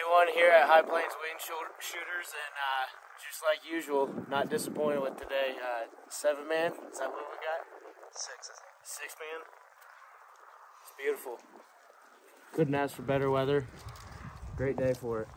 Anyone one here at High Plains Wing Shooters, and uh, just like usual, not disappointed with today. Uh, seven man, is that what we got? Six, I think. Six man. It's beautiful. Couldn't ask for better weather. Great day for it.